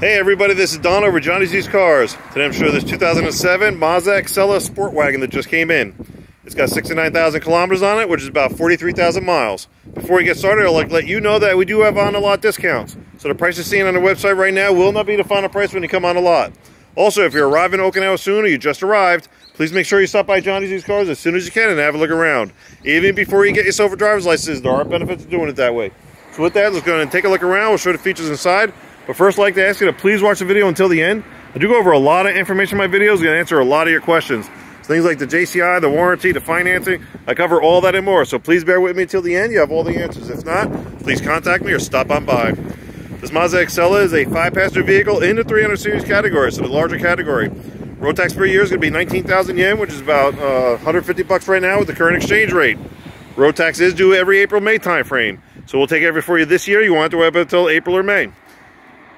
Hey everybody, this is Don over Johnny's Used Cars. Today I'm showing this 2007 Mazda Axela Sport Wagon that just came in. It's got 69,000 kilometers on it, which is about 43,000 miles. Before we get started, I'd like to let you know that we do have on the lot discounts. So the price you're seeing on the website right now will not be the final price when you come on the lot. Also, if you're arriving in Okinawa soon or you just arrived, please make sure you stop by Johnny's Used Cars as soon as you can and have a look around. Even before you get yourself a driver's license, there are benefits to doing it that way. So with that, let's go and take a look around. We'll show the features inside. But first, I'd like to ask you to please watch the video until the end. I do go over a lot of information in my videos. To answer a lot of your questions. So things like the JCI, the warranty, the financing, I cover all that and more. So please bear with me until the end. You have all the answers. If not, please contact me or stop on by. This Mazda Axela is a five-passenger vehicle in the 300 series category, so the larger category. Road tax per year is going to be 19,000 yen, which is about uh, 150 bucks right now with the current exchange rate. Road tax is due every April-May time frame, so we'll take every for you this year. You won't have to wait until April or May.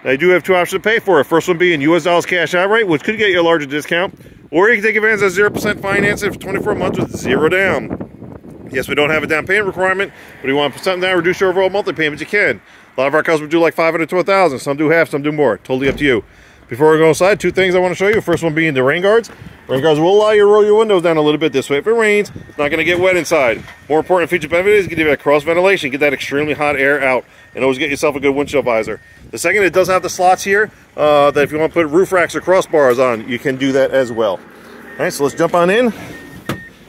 Now, you do have two options to pay for it. First one being US dollars cash outright, which could get you a larger discount, or you can take advantage of 0% financing for 24 months with zero down. Yes, we don't have a down payment requirement, but if you want to put something down, reduce your overall monthly payments, you can. A lot of our customers do like 500 to 1,000. Some do half, some do more. Totally up to you. Before we go inside, two things I want to show you. First one being the rain guards. Rain guards will allow you to roll your windows down a little bit this way. If it rains, it's not going to get wet inside. More important feature benefit is give you that cross ventilation. Get that extremely hot air out. And always get yourself a good windshield visor. The second, it does have the slots here uh, that if you want to put roof racks or crossbars on, you can do that as well. All right, so let's jump on in.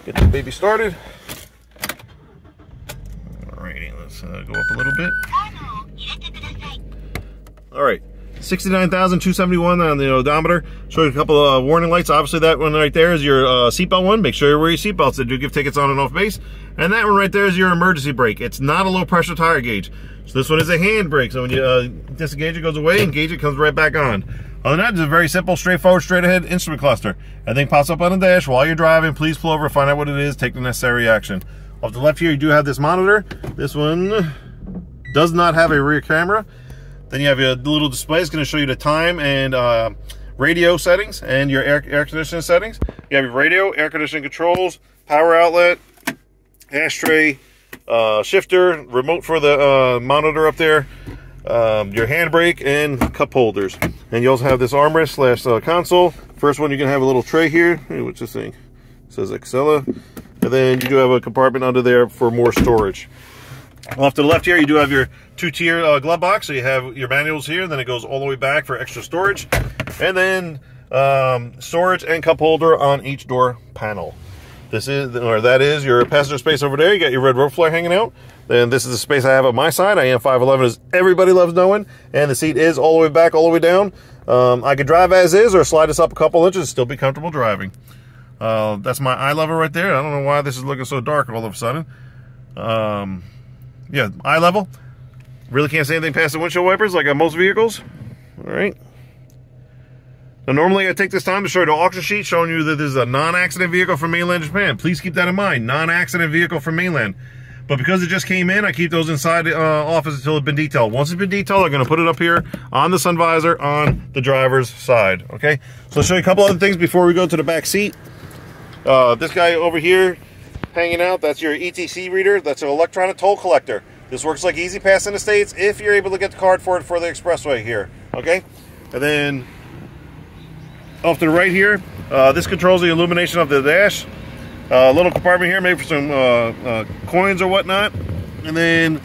Get the baby started. All righty, let's uh, go up a little bit. All right, 69,271 on the odometer. Show you a couple of warning lights. Obviously, that one right there is your uh, seatbelt one. Make sure you wear your seatbelts. They do give tickets on and off base. And that one right there is your emergency brake. It's not a low pressure tire gauge. So this one is a hand brake. So when you uh, disengage it, goes away, engage it, comes right back on. Other than that, it's a very simple, straightforward, straight ahead instrument cluster. Everything pops up on the dash while you're driving. Please pull over, find out what it is, take the necessary action. Off the left here, you do have this monitor. This one does not have a rear camera. Then you have your little display. It's going to show you the time and uh, radio settings and your air, air conditioning settings. You have your radio, air conditioning controls, power outlet, ashtray, uh, shifter, remote for the uh, monitor up there, um, your handbrake, and cup holders. And you also have this armrest slash uh, console. First one, you're going to have a little tray here. Hey, what's this thing? It says Axela. And then you do have a compartment under there for more storage. Off to the left here, you do have your two-tier uh, glove box. So you have your manuals here, and then it goes all the way back for extra storage. And then um, storage and cup holder on each door panel. This is, or that is your passenger space over there. You got your red rope flare hanging out. Then this is the space I have on my side. I am 5'11", as everybody loves knowing. And the seat is all the way back, all the way down. Um, I could drive as is or slide this up a couple inches, still be comfortable driving. Uh, that's my eye level right there. I don't know why this is looking so dark all of a sudden. Um, yeah, eye level. Really can't see anything past the windshield wipers like on most vehicles. All right. Now, normally I take this time to show you the auction sheet showing you that this is a non-accident vehicle from mainland Japan. Please keep that in mind, non-accident vehicle from mainland. But because it just came in, I keep those inside the uh, office until it's been detailed. Once it's been detailed, I'm going to put it up here on the sun visor on the driver's side, okay? So I'll show you a couple other things before we go to the back seat. Uh, this guy over here hanging out, that's your ETC reader. That's an electronic toll collector. This works like E-ZPass in the States if you're able to get the card for it for the expressway here, okay? And then off to the right here, uh, this controls the illumination of the dash. A uh, little compartment here, maybe for some uh, uh, coins or whatnot. And then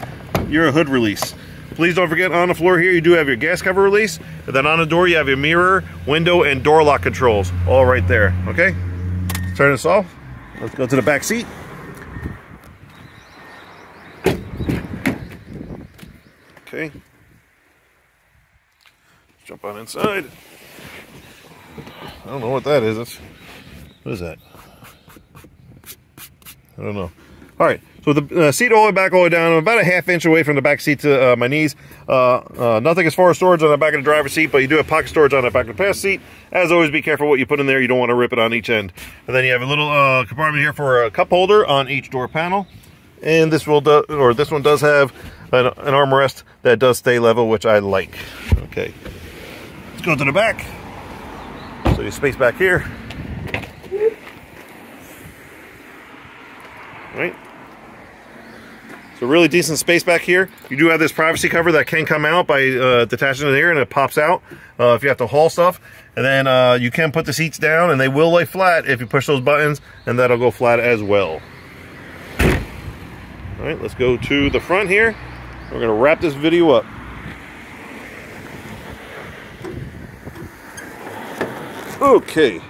your hood release. Please don't forget on the floor here, you do have your gas cover release. And then on the door, you have your mirror, window, and door lock controls. All right there, okay? Turn this off. Let's go to the back seat. Okay. Jump on inside. I don't know what that is. What is that? I don't know. All right, so the uh, seat all the way back, all the way down, I'm about a half inch away from the back seat to uh, my knees. Uh, uh, nothing as far as storage on the back of the driver's seat, but you do have pocket storage on the back of the passenger seat. As always, be careful what you put in there. You don't want to rip it on each end. And then you have a little uh, compartment here for a cup holder on each door panel. And this will do, or this one does have an, an armrest that does stay level, which I like. Okay, let's go to the back. So you space back here. Right. So really decent space back here. You do have this privacy cover that can come out by uh, detaching it here and it pops out uh, if you have to haul stuff. And then uh, you can put the seats down and they will lay flat if you push those buttons and that'll go flat as well. All right, let's go to the front here. We're gonna wrap this video up. Okay.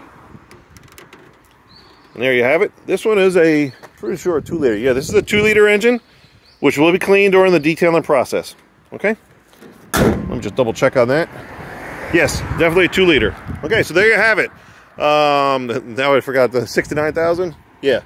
And there you have it. This one is a, pretty sure a two liter. Yeah, this is a two liter engine, which will be cleaned during the detailing process. Okay. Let me just double check on that. Yes, definitely a two liter. Okay, so there you have it. Um, now I forgot the 69,000. Yeah.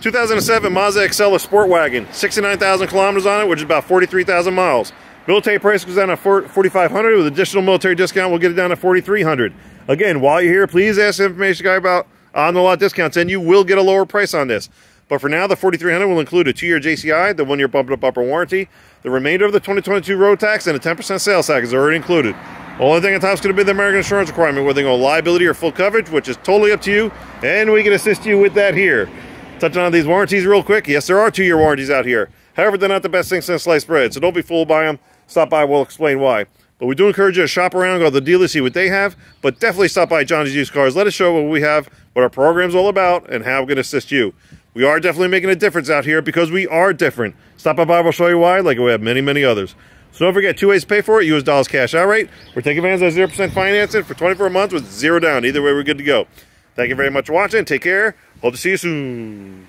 2007 Mazda Axela Sport Wagon, 69,000 kilometers on it, which is about 43,000 miles. Military price goes down to 4,500. With additional military discount, we'll get it down to 4,300. Again, while you're here, please ask the information guy about on the lot discounts, and you will get a lower price on this. But for now, the 4300 will include a two-year JCI, the one-year bumper-to-bumper warranty, the remainder of the 2022 road tax, and a 10% sales tax is already included. Only thing on top is going to be the American insurance requirement, whether they go liability or full coverage, which is totally up to you, and we can assist you with that here. Touching on these warranties real quick. Yes, there are two-year warranties out here. However, they're not the best thing since sliced bread, so don't be fooled by them. Stop by, we'll explain why. But we do encourage you to shop around, go to the dealer, see what they have. But definitely stop by Johnny's Used Cars. Let us show what we have, what our program's all about, and how we can assist you. We are definitely making a difference out here because we are different. Stop by, we'll show you why, like we have many, many others. So don't forget, two ways to pay for it. US dollars cash outright. We're taking advantage of 0% financing for 24 months with zero down. Either way, we're good to go. Thank you very much for watching. Take care. Hope to see you soon.